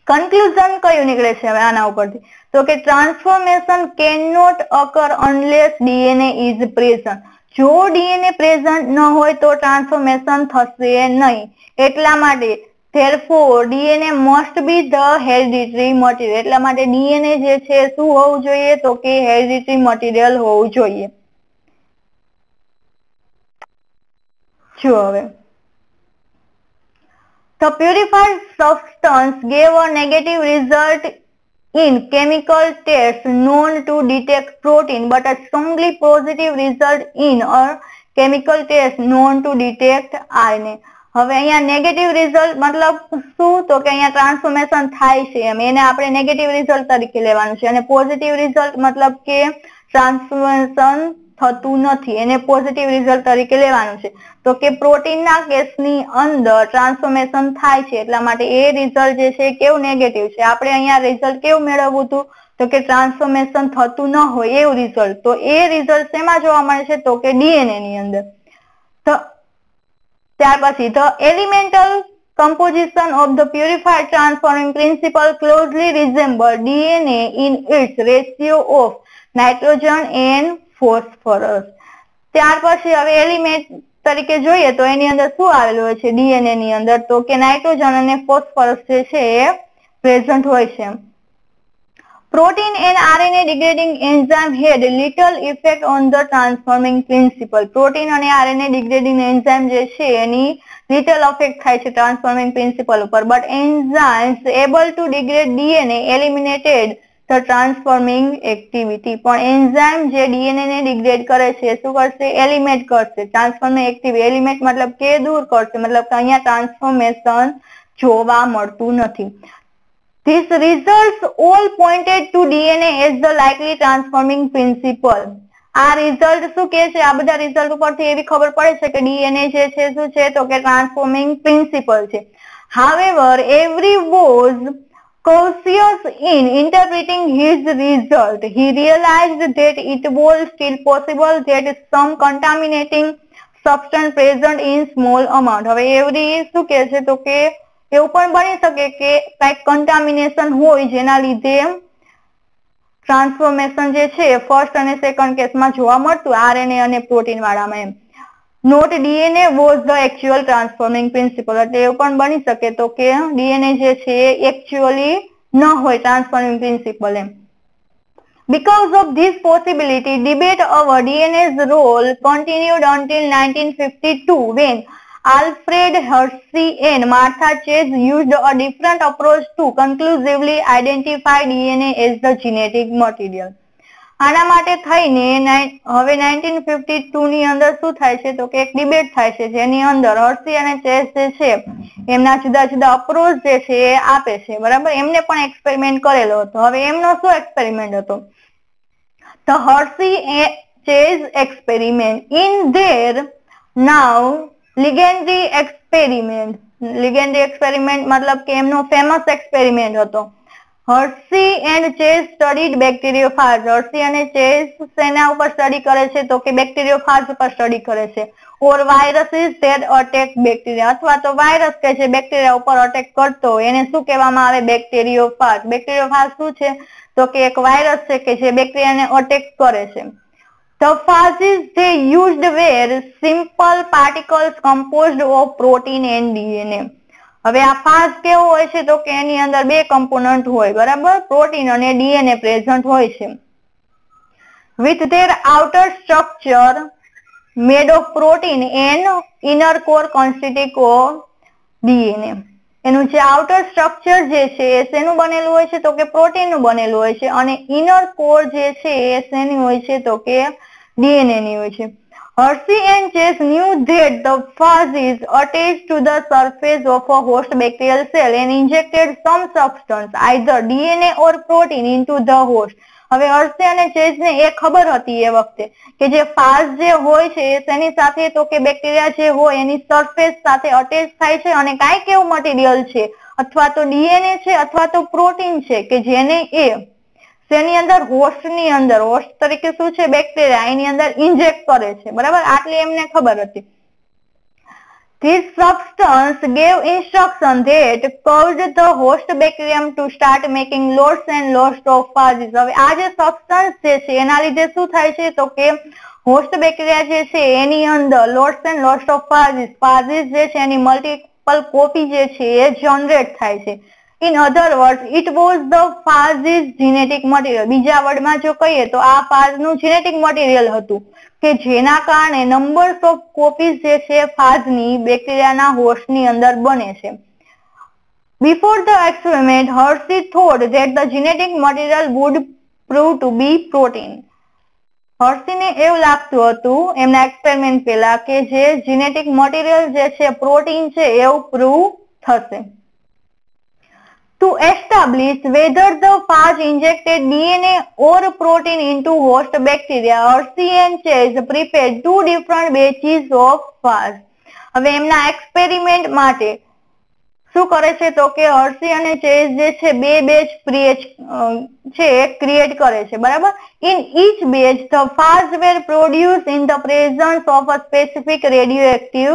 conclusion કયું નીકળે છે હવે આના ઉપરથી? તો કે transformation can not occur unless DNA is present જો ડીએનએ પ્રેઝન્ટ ન હોય તો ટ્રાન્સફોર્મેશન થશે નહીં. એટલા માટે therefore DNA must be the hereditary material એટલા માટે ડીએનએ જે છે, શું હોવું જોઈએ? તો કે હેરિડિટરી મટીરિયલ હોવું જોઈએ. જો હવે. The purified substance gave a negative result in chemical tests known to detect protein but a strongly positive result in a chemical test known to detect RNA હવે અહીંયા નેગેટિવ રિઝલ્ટ મતલબ શું તો કે અહીંયા ટ્રાન્સફોર્મેશન થાય છે એમ એને આપણે નેગેટિવ રિઝલ્ટ તરીકે લેવાનું છે અને પોઝિટિવ રિઝલ્ટ મતલબ કે ટ્રાન્સફોર્મેશન થતું નથી. એને પોઝિટિવ રિઝલ્ટ તરીકે લેવાનું છે. તો કે પ્રોટીનના કેસની અંદર ટ્રાન્સફોર્મેશન થાય છે, એટલા માટે એ રિઝલ્ટ જે છે કેવું નેગેટિવ છે? આપણે અહીંયા રિઝલ્ટ કેવું મેળવવું હતું? તો કે ટ્રાન્સફોર્મેશન થતું ન હોય એવું રિઝલ્ટ તો એ રિઝલ્ટ શેમાં જોવા મળે છે? તો કે ડીએનએ ની અંદર. ત્યાર પછી the elemental composition of the purified transforming principle closely resemble DNA in its ratio of nitrogen and phosphorus ત્યાર પછી હવે એલિમેન્ટ તરીકે જોઈએ તો એની અંદર શું આવેલું હોય છે ડીએનએ ની અંદર તો કે નાઇટ્રોજન અને ફોસ્ફરસ જે છે એ પ્રેઝન્ટ હોય છે Protein and RNA degrading enzyme had little effect on the transforming principle. Protein અને RNA degrading enzyme જે છે એની little effect થાય છે transforming principle ઉપર but enzymes able to degrade DNA eliminated the transforming activity પણ enzyme જે DNA ને degrade કરે છે શું કરશે એલિમેટ કરશે transforming activity એલિમેટ મતલબ કે દૂર કરશે મતલબ કે અહીંયા ટ્રાન્સફોર્મેશન જોવા મળતું નથી These results all pointed to DNA as the likely transforming principle. આ રિઝલ્ટ શું કે છે આ બધા રિઝલ્ટ ઉપરથી એવી ખબર પડે છે કે ડીએનએ જે છે શું છે તો કે ટ્રાન્સફોર્મિંગ પ્રિન્સિપલ છે However, every was cautious in interpreting his result. He realized that it was still possible that some contaminating substance present in small amount. હવે એવરી શું કે છે તો કે એવું પણ બની શકે કે કંઈક કન્ટામિનેશન હોય જેના લીધે ટ્રાન્સફોર્મેશન જે છે ફર્સ્ટ અને સેકન્ડ કેસમાં જોવા મળતું આરએનએ અને પ્રોટીન વાળામાં એમ not DNA was the actual transforming principle એટલે એવું પણ બની શકે તો કે ડીએનએ જે છે એ એકચ્યુઅલી ન હોય ટ્રાન્સફોર્મિંગ પ્રિન્સિપલ એમ Because of this possibility, debate over DNA's role continued until 1952 when Alfred Hershey and Martha Chase used a different approach to conclusively identify DNA as the genetic material. આના માટે થઈને હવે 1952 ની અંદર શું થાય છે? તો કે એક ડિબેટ થાય છે, જેની અંદર હર્સી અને ચેસ જે છે, એમના જુદા જુદા અપ્રોચ જે છે એ આપે છે, બરાબર? એમને પણ એક્સપેરિમેન્ટ કરેલો હતો. હવે એમનો શું એક્સપેરિમેન્ટ હતો? The Hershey Chase experiment. In their now legendary experiment. Legendary experiment મતલબ કે એમનો ફેમસ એક્સપેરિમેન્ટ હતો. Hershey and Chase studied bacteriophage. Hershey અને ચેસ સેના ઉપર સ્ટડી કરે છે તો કે બેક્ટેરિયોફાજ ઉપર સ્ટડી કરે છે. Or viruses that attack bacteria અથવા તો વાયરસ કે જે બેક્ટેરિયા ઉપર અટેક કરતો એને શું કહેવામાં આવે? બેક્ટેરિયોફાજ. બેક્ટેરિયોફાજ શું છે? તો કે એક વાયરસ છે કે જે બેક્ટેરિયાને અટેક કરે છે. The phases they used were simple particles composed of protein and DNA. હવે આ ફાસ કેવો હોય છે તો કે એની અંદર બે કમ્પોનન્ટ હોય, બરાબર? પ્રોટીન અને ડીએનએ પ્રેઝન્ટ હોય છે. With their outer structure made of protein and inner core of DNA. એનું જે આઉટર સ્ટ્રક્ચર જે છે, એ શેનું બનેલું હોય છે તો કે પ્રોટીનનું બનેલું હોય છે અને ઇનર કોર જે છે, એ શેની હોય છે તો કે ડીએનએની હોય છે. Hershey and Chase knew that the fuzz is attached to the surface of a host bacterial cell and injected some substance, either DNA or protein into the host. હવે હર્ષે અને ચેઝને એ ખબર હતી એ વખતે કે જે ફાઝ જે હોય છે તેની સાથે તો કે બેક્ટેરિયા જે હોય એની સરફેસ સાથે અટેચ થાય છે અને કાંઈક એવું મટીરિયલ છે અથવા તો ડીએનએ છે અથવા તો પ્રોટીન છે કે જેને એ તેની અંદર હોસ્ટની અંદર, હોસ્ટ તરીકે શું છે? બેક્ટેરિયા એની અંદર ઇન્જેક્ટ કરે છે. બરાબર? આટલી એમને ખબર હતી. This substance gave instruction that caused the host bacterium to start making lots and lots of phages. હવે આ જે સબસ્ટન્સ જે છે, એના લીધે શું થાય છે? તો કે હોસ્ટ બેક્ટેરિયા જે છે, એની અંદર lots and lots of phages phages જે છે, એની મલ્ટીપલ કોપી જે છે, એ જનરેટ થાય છે. In other word it was the phage is genetic material બીજા વર્ડમાં જો કહીએ તો આ ફાઝનું જીનેટિક મટીરિયલ હતું કે જેના કારણે નંબર્સ ઓફ કોપીઝ જે છે ફાઝની બેક્ટેરિયાના હોસ્ટની અંદર બને છે. Before the experiment Hershey thought that the genetic material would prove to be protein હર્સીને એવું લાગતું હતું, એમના એક્સપેરિમેન્ટ પહેલા, કે જે જીનેટિક મટીરિયલ જે છે પ્રોટીન છે, એવું પ્રૂવ થશે. to establish whether the phage injected DNA or protein into host bacteria, Hershey and Chase prepared two different batches of phage. હવે એમના એક્સપેરિમેન્ટ માટે શું કરે છે તો કે હર્ષી અને ચેઝ જે છે, બે બેચ છે ક્રિએટ કરે છે, બરાબર? In each batch the fast were produce in the presence of a specific radio active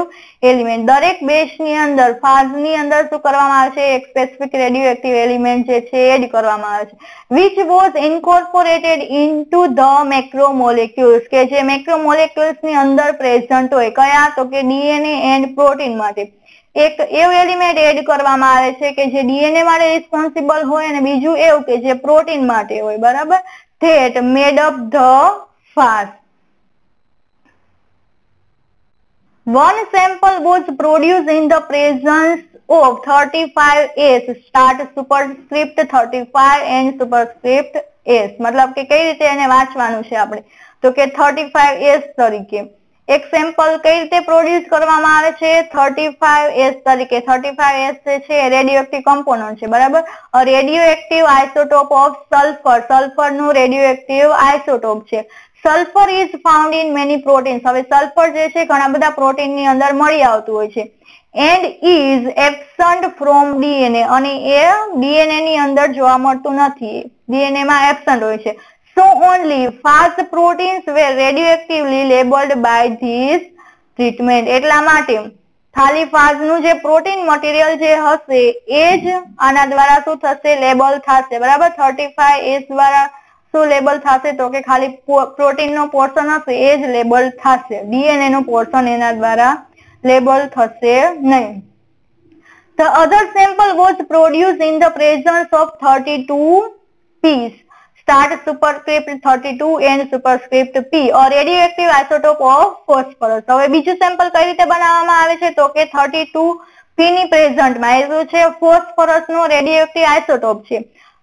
element દરેક બેચની અંદર ફાઝની અંદર શું કરવામાં આવે છે? એક સ્પેસિફિક રેડિયો એક્ટિવ એલિમેન્ટ જે છે એડ કરવામાં આવે છે which was incorporated in to the macromolecules કે જે મેક્રોમોલેક્યુલ્સની અંદર પ્રેઝન્ટ હોય. કયા? તો કે ડીએનએ એન્ડ પ્રોટીન માટે. એક એવું એલિમેન્ટ એડ કરવામાં આવે છે કે જે ડીએનએ માટે રિસ્પોન્સિબલ હોય અને બીજું એવું કે જે પ્રોટીન માટે હોય, બરાબર? That made up the fast. One sample was produce in the presence of thirty five S start superscript thirty five and superscript S મતલબ કે કઈ રીતે એને વાંચવાનું છે આપણે? તો કે 35S તરીકે. એક સેમ્પલ કઈ રીતે પ્રોડ્યુસ કરવામાં આવે છે? 35S તરીકે. 35S જે છે રેડિયો એક્ટિવ કમ્પોનન્ટ છે, બરાબર? Radio active isotope of sulphur સલ્ફરનું radio active isotope છે. Sulphur is found in many proteins હવે સલ્ફર જે છે ઘણા બધા પ્રોટીનની અંદર મળી આવતું હોય છે. And is absent from DNA અને એ ડીએનએ ની અંદર જોવા મળતું નથી. ડીએનએ માં એબસન્ટ હોય છે. સો only fast proteins were radioactively labeled by this treatment. એટલા માટે ખાલી ફાઝનું જે પ્રોટીન મટીરિયલ જે હશે, એ જ આના દ્વારા શું થશે? લેબલ થશે. બરાબર? થર્ટી ફાઈવ એસ દ્વારા શું લેબલ થશે? તો કે ખાલી પ્રોટીન નો પોર્શન હશે, એ જ લેબલ થશે. ડીએનએ નું પોર્શન એના દ્વારા લેબલ થશે નહીં. The other sample was produced in the presence of 32 P's. Start superscript 32 and superscript P or radioactive isotope of phosphorus. હવે બીજું સેમ્પલ કઈ રીતે બનાવવામાં આવે છે? તો કે 32 P ની પ્રેઝન્ટમાં એ છે? ફોસ્ફરસ નો રેડિયોએક્ટિવ આઇસોટોપ છે.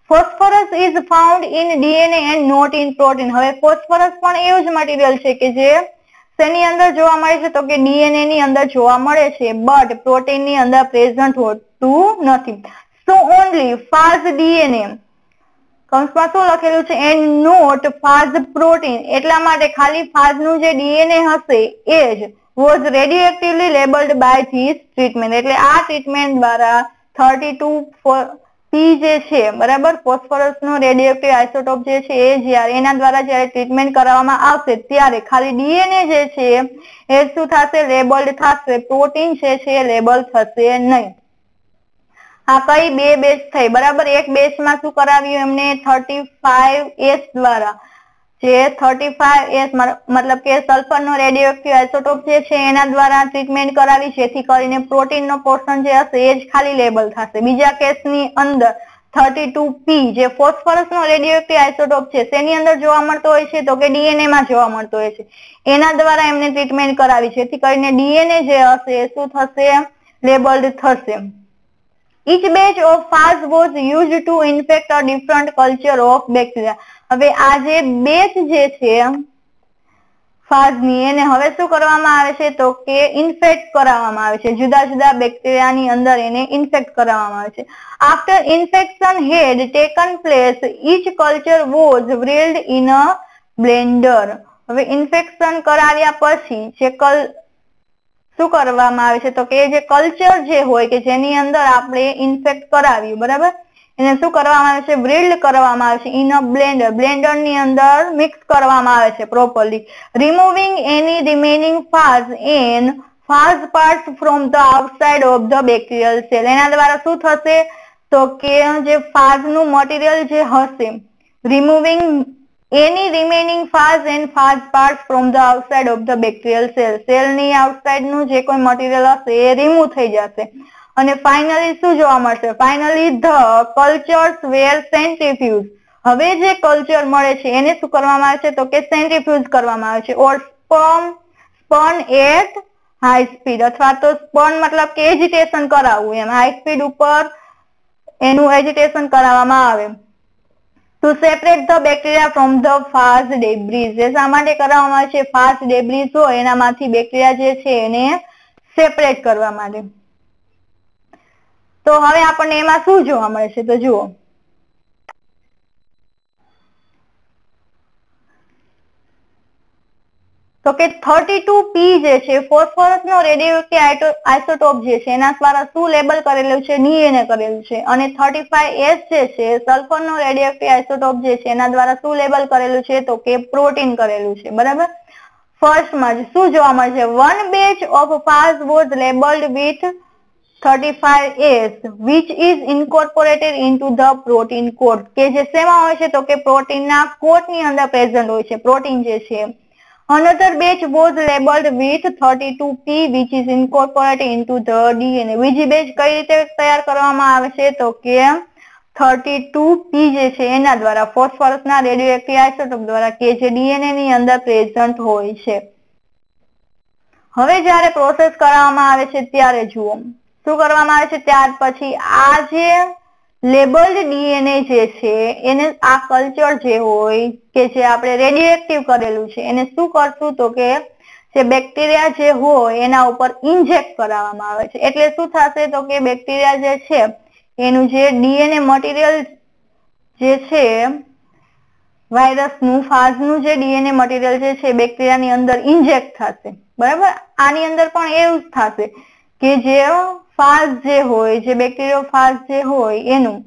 Phosphorus is found in DNA and not in protein હવે ફોસ્ફરસ પણ એવું જ મટીરિયલ છે કે જે શેની અંદર જોવા મળે છે? તો કે ડીએનએ ની અંદર જોવા મળે છે. બટ પ્રોટીનની અંદર પ્રેઝન્ટ હોતું નથી. સો ઓનલી ફાસ્ટ ડીએનએ કૌંસમાં શું લખેલું છે? એન્ડ નોટ ફાઝ પ્રોટીન એટલા માટે ખાલી ફાઝનું જે ડીએનએ હશે, એ જ was radioactively labelled by this treatment એટલે આ ટ્રીટમેન્ટ દ્વારા થર્ટી ટુ પી જે છે, બરાબર? ફોસ્ફરસ નો રેડિયોએક્ટિવ આઇસોટોપ જે છે, એ જ્યારે, એના દ્વારા જ્યારે ટ્રીટમેન્ટ કરવામાં આવશે, ત્યારે ખાલી ડીએનએ જે છે, એ શું થશે? લેબલ્ડ થશે. પ્રોટીન જે છે, એ લેબલ થશે નહીં. આ કઈ બે બેચ થઈ. બરાબર, એક બેચમાં શું કરાવ્યું એમને? થર્ટી ફાઈવ એસ દ્વારા. જે થર્ટી ફાઈવ એસ મતલબ કે સલ્ફર નો રેડિયોએક્ટિવ આઇસોટોપ જે છે, એના દ્વારા ટ્રીટમેન્ટ કરાવી, જેથી કરીને પ્રોટીન નો પોર્શન જે હશે, એ જ ખાલી લેબલ થશે. બીજા કેસની અંદર થર્ટી ટુ પી જે ફોસ્ફરસ નો રેડિયોએક્ટિવ આઇસોટોપ છે, તેની અંદર જોવા મળતો હોય છે, તો કે ડીએનએ માં જોવા મળતો હોય છે. એના દ્વારા એમને ટ્રીટમેન્ટ કરાવી, જેથી કરીને ડીએનએ જે હશે, એ શું થશે? લેબલ્ડ થશે. Each batch of FAS was used to infect a different culture of bacteria. હવે આ જે બેચ જે છે, ફાઝની, એને હવે શું કરવામાં આવે છે તો કે ઇન્ફેક્ટ કરાવવામાં આવે છે. જુદા જુદા બેક્ટેરિયાની અંદર એને ઇન્ફેક્ટ કરાવવામાં આવે છે. After infection had taken place each culture was whirled in a blender હવે ઇન્ફેક્શન કરાવ્યા પછી જે કલ શું કરવામાં આવે છે? તો કે જે કલ્ચર જે હોય કે જેની અંદર આપણે ઇન્ફેક્ટ કરાવ્યું, બરાબર? એને શું કરવામાં આવે છે? બ્રિલ્ડ કરવામાં આવે છે. ઇન અ બ્લેન્ડર બ્લેન્ડરની અંદર મિક્સ કરવામાં આવે છે properly removing any remaining phage and phage part from the outside of the bacterial cell એના દ્વારા શું થશે? તો કે જે ફાઝનું મટીરિયલ જે હશે removing any remaining phage and phage part from the outside of the bacterial cell સેલની આઉટસાઇડનું જે કોઈ મટીરિયલ હશે એ રિમૂવ થઈ જશે. અને ફાઇનલી શું જોવા મળશે? Finally the cultures were centrifuged હવે જે કલ્ચર મળે છે, એને શું કરવામાં આવે છે? તો કે સેન્ટ્રીફ્યુઝ કરવામાં આવે છે. Or spun spun at high speed અથવા તો સ્પર્ન મતલબ કે એજિટેશન કરાવવું એમ. હાઈ સ્પીડ ઉપર એનું એજિટેશન કરાવવામાં આવે. To separate the bacteria from the fast debris એ શા માટે કરવામાં આવે છે? ફાસ્ટ ડેબ્રીઝ હોય એનામાંથી બેક્ટેરિયા જે છે એને સેપરેટ કરવા માટે. તો હવે આપણને એમાં શું જોવા મળે છે? તો જુઓ. તો કે થર્ટી ટુ પી જે છે ફોસ્ફરસ નો રેડિયોએક્ટિવ આઇસોટોપ જે છે, એના દ્વારા શું લેબલ કરેલું છે, ડીએનએ કરેલું છે? અને થર્ટી ફાઈવ એસ જે છે સલ્ફર નો રેડિયોએક્ટિવ આઇસોટોપ જે છે, એના દ્વારા શું લેબલ કરેલું છે? તો કે પ્રોટીન કરેલું છે, બરાબર? ફર્સ્ટમાં જ શું જોવા મળે છે? One batch of phage was labelled with 35S which is incorporated into the protein coat. કે જે શેમાં હોય છે? તો કે પ્રોટીનના કોટની અંદર પ્રેઝન્ટ હોય છે, પ્રોટીન જે છે. Another batch was labeled with 32P which is incorporated into the DNA. બીજી બેચ કઈ રીતે તૈયાર કરવામાં આવે છે? તો કે થર્ટી ટુ પી જે છે, એના દ્વારા ફોસ્ફરસના રેડિયોએક્ટિવ આઇસોટોપ દ્વારા કે જે ડીએનએ ની અંદર પ્રેઝન્ટ હોય છે. હવે જ્યારે પ્રોસેસ કરવામાં આવે છે, ત્યારે જુઓ. શું કરવામાં આવે છે? ત્યાર પછી આ જે લેબલ્ડ ડીએનએ જે છે, એને આ કલ્ચર જે હોય કે જે આપણે રેડિએક્ટિવ કરેલું છે, એને શું કરશું તો કે જે બેક્ટેરિયા જે હોય એના ઉપર ઇન્જેક્ટ કરાવવામાં આવે છે. એટલે શું થશે તો કે બેક્ટેરિયા જે છે, એનું જે ડીએનએ મટીરિયલ જે છે, વાયરસનું ફાઝનું જે ડીએનએ મટીરિયલ જે છે, બેક્ટેરિયાની અંદર ઇન્જેક્ટ થશે. બરાબર? આની અંદર પણ એવું જ થશે. કે જે ફાસ્ટ જે હોય, જે બેક્ટેરિયો ફાસ્ટ જે હોય, એનું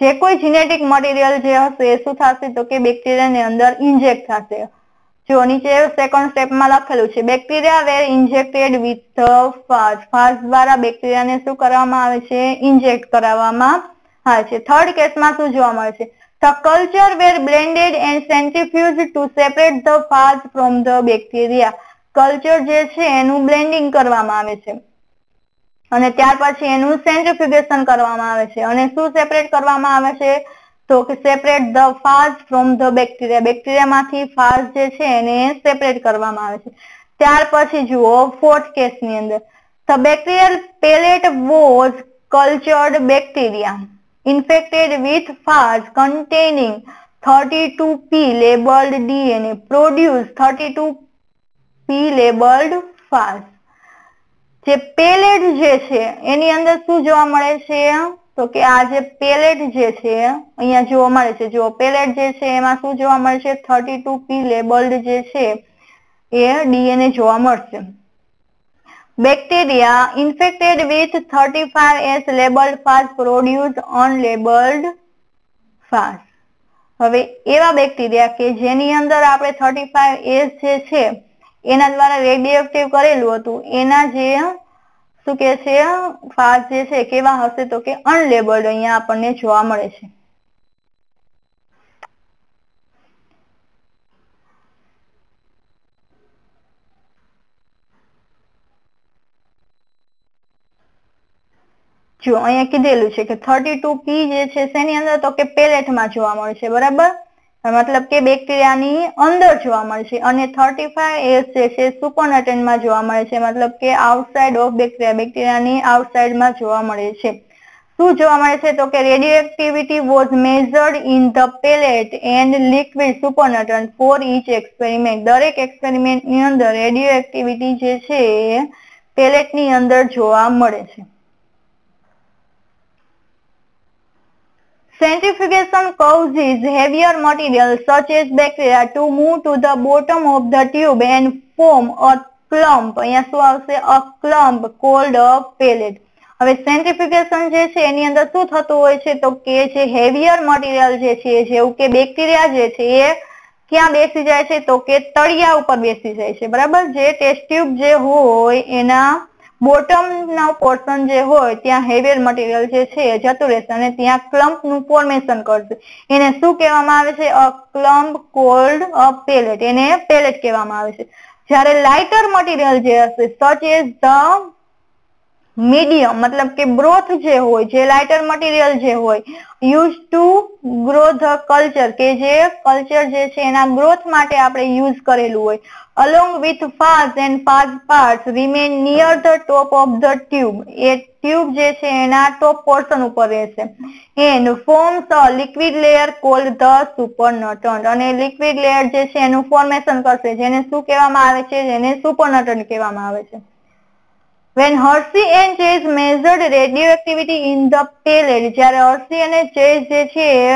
જે કોઈ જીનેટિક મટીરિયલ જે હશે, એ શું થશે? તો કે બેક્ટેરિયાની અંદર ઇન્જેક્ટ થશે. જો નીચે સેકન્ડ સ્ટેપમાં લખેલું છે bacteria were injected with the fast fast દ્વારા બેક્ટેરિયાને શું કરવામાં આવે છે? ઇન્જેક્ટ કરાવવામાં આવે છે. થર્ડ કેસમાં શું જોવા મળે છે? The culture were blended and centrifuge to separate the fast from the bacteria culture જે છે, એનું બ્લેન્ડિંગ કરવામાં આવે છે. અને ત્યાર પછી એનું સેન્ટ્રીફ્યુગેશન કરવામાં આવે છે. અને શું સેપરેટ કરવામાં આવે છે? તો કે separate the phage from the bacteria બેક્ટેરિયામાંથી phage જે છે એને સેપરેટ કરવામાં આવે છે. ત્યાર પછી જુઓ ફોર્થ કેસની અંદર. The bacterial pellet was cultured bacteria infected with phage containing 32P labeled DNA to 32P labeled phage જે પેલેટ જે છે, એની અંદર શું જોવા મળે છે? તો કે આ જે પેલેટ જે છે, અહીંયા જોવા મળે છે. જો પેલેટ જે છે, એમાં શું જોવા મળે છે? 32P લેબલ્ડ જે છે, એ ડીએનએ જોવા મળશે. Bacteria infected with thirty five S labelled fast produce unlabelled fast. હવે એવા બેક્ટેરિયા કે જેની અંદર આપણે 35S જે છે એના દ્વારા રેડિયોએક્ટિવ કરેલું હતું. એના જે, શું કે છે ફાસ જે છે, કેવા હશે તો કે અનલેબલ્ડ અહીંયા આપણને જોવા મળે છે. જો અહીંયા કીધેલું છે કે થર્ટી ટુ પી જે છે, શેની અંદર તો કે પેલેટમાં જોવા મળશે બરાબર? મતલબ કે બેક્ટેરિયાની અંદર જોવા મળશે અને થર્ટી ફાઈવ એસ જે છે સુપરનટેનમાં જોવા મળે છે. મતલબ કે આઉટસાઇડ ઓફ બેક્ટેરિયા, બેક્ટેરિયાની આઉટસાઇડમાં જોવા મળે છે. શું જોવા મળે છે? તો કે radio activity was measured in the pellet and liquid supernatant for each experiment. દરેક એક્સપેરિમેન્ટની અંદર રેડિયો એક્ટિવિટી જે છે પેલેટની અંદર જોવા મળે છે. Centrifugation causes heavier material such as bacteria to move to the bottom of the tube and form a clump. અહીંયા શું આવશે a clump called a pellet. હવે સેન્ટ્રીફ્યુગેશન જે છે એની અંદર શું થતું હોય છે તો કે જે હેવિયર મટીરિયલ જે છે જેવું કે બેક્ટેરિયા જે છે એ ક્યાં બેસી જાય છે તો કે તળિયા ઉપર બેસી જાય છે બરાબર જે ટેસ્ટ ટ્યુબ જે હોય એના બોટમ ના પોર્શન જે હોય, ત્યાં હેવિયર મટીરિયલ જે છે એ જતું રહેશે અને ત્યાં ક્લમ્પનું ફોર્મેશન કરશે. એને શું કહેવામાં આવે છે? A clump called a pellet એને પેલેટ કહેવામાં આવે છે. જ્યારે લાઇટર મટીરિયલ જે હશે સચ એઝ ધ મીડિયમ, મતલબ કે બ્રોથ જે હોય, જે લાઇટર મટીરિયલ જે હોય use to grow the culture કે જે કલ્ચર જે છે એના ગ્રોથ માટે આપણે યુઝ કરેલું હોય. Along with phage and phage part remain near the top of the tube A tube જે છે એના ટોપ પોર્શન ઉપર રહેશે. And forms a liquid layer called the supernatant અને લિક્વિડ લેયર જે છે એનું ફોર્મેશન કરશે, જેને શું કહેવામાં આવે છે? જેને સુપરનટન્ટ કહેવામાં આવે છે. When Hershey and Chase measured radioactivity in the pellet જ્યારે હર્સી અને ચેઝ જે છે એ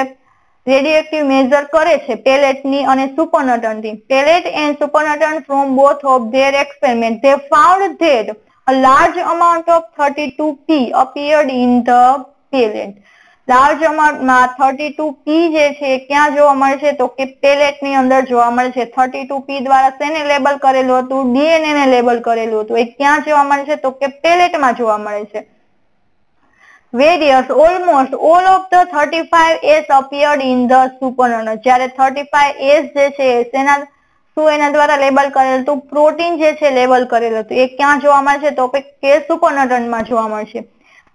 રેડિયોએક્ટિવ મેઝર કરે છે પેલેટની અને સુપરનટનથી pellet and supernatant from both of their experiment they found that a large amount of 32p appeared in the pellet large અમાઉન્ટમાં thirty two P જે છે, ક્યાં જોવા મળે છે? તો કે પેલેટની અંદર જોવા મળે છે. થર્ટી ટુ પી દ્વારા શેને લેબલ કરેલું હતું? ડીએનએ ને લેબલ કરેલું હતું. એ ક્યાં જોવા મળે છે? તો કે પેલેટમાં જોવા મળે છે. various almost all of the 35s appeared in the supernova જ્યારે 35s જે છે તેના શું એના દ્વારા લેબલ કરેલ હતું? પ્રોટીન જે છે, લેબલ કરેલું હતું. એ ક્યાં જોવા મળશે તો કે સુપરનટનમાં જોવા મળશે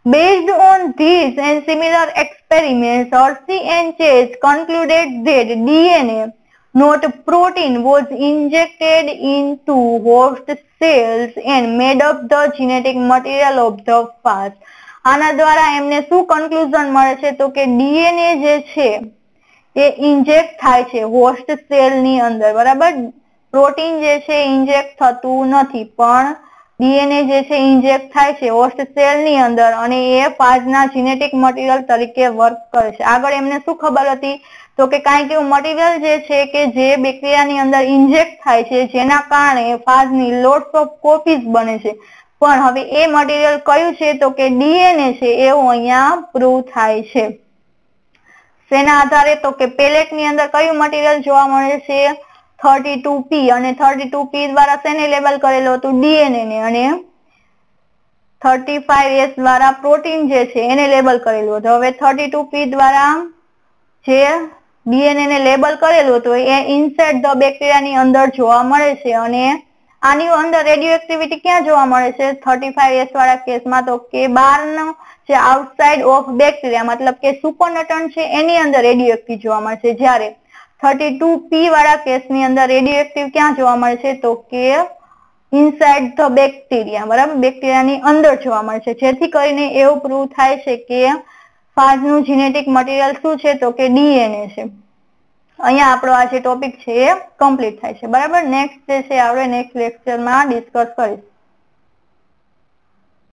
Based on these and similar experiments, Hershey and Chase concluded that DNA, not protein, was injected into host cells and made up the genetic material of the past. આના દ્વારા એમને શું કન્ક્લુઝન મળે છે તો કે ડીએનએ જે છે એ ઇન્જેક્ટ થાય છે હોસ્ટ સેલની અંદર બરાબર પ્રોટીન જે છે ઇન્જેક્ટ થતું નથી પણ ડીએનએ જે છે ઇન્જેક્ટ થાય છે હોસ્ટ સેલની અંદર અને એ ફાજના જીનેટિક મટીરિયલ તરીકે વર્ક કરે છે. આગળ એમને શું ખબર હતી? તો કે કાંઈક એવું મટીરિયલ જે છે કે જે બેક્ટેરિયાની અંદર ઇન્જેક્ટ થાય છે, જેના કારણે ફાજની લોટ્સ ઓફ કોપીઝ બને છે. પણ હવે એ મટીરિયલ કયું છે? તો કે ડીએનએ છે, એવું અહીંયા પ્રૂવ થાય છે. શેના આધારે? તો કે પેલેટની અંદર કયું મટીરિયલ જોવા મળે છે? થર્ટી ટુ પી અને થર્ટી ટુ પી દ્વારા શેને લેબલ કરેલું હતું? ડીએનએ ને. અને થર્ટી ફાઈવ એસ દ્વારા પ્રોટીન જે છે, એને લેબલ કરેલું હતું. હવે થર્ટી ટુ પી દ્વારા જે ડીએનએ ને લેબલ કરેલું હતું, એ ઇન્સેટ ધ બેક્ટેરિયાની અંદર જોવા મળે છે. અને આની અંદર રેડિયો એક્ટિવિટી ક્યાં જોવા મળે છે? થર્ટી ફાઈવ એસ વાળા કેસમાં તો કે બારનો જે આઉટસાઇડ ઓફ બેક્ટેરિયા મતલબ કે સુપરનટન છે, એની અંદર રેડિયો એક્ટિવ જોવા મળશે જ્યારે થર્ટી ટુ પી વાળા કેસની અંદર રેડિયોએક્ટિવ ક્યાં જોવા મળે છે તો કે ઇનસાઇડ ધ બેક્ટેરિયા, બરાબર? બેક્ટેરિયાની અંદર જોવા મળે છે જેથી કરીને એવું પ્રૂવ થાય છે કે ફાજનું જીનેટિક મટીરિયલ શું છે? તો કે ડીએનએ છે. અહીંયા આપણો આ જે ટોપિક છે એ કમ્પ્લીટ થાય છે. બરાબર? નેક્સ્ટ જે છે, આપણે નેક્સ્ટ લેક્ચરમાં ડિસ્કસ કરીશું.